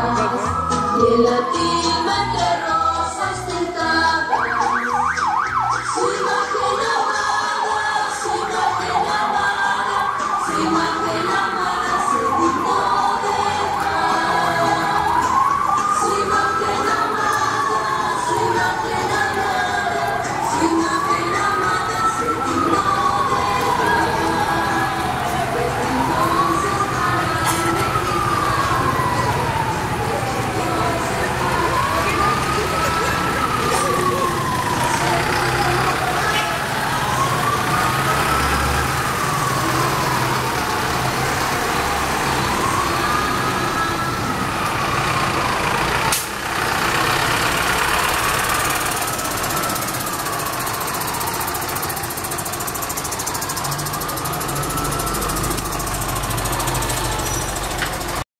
pintadas y el latín entre rosas pintadas. Su imagen amada, su imagen amada, su imagen amada se dignó dejar. Su imagen amada, su imagen amada, su imagen amada.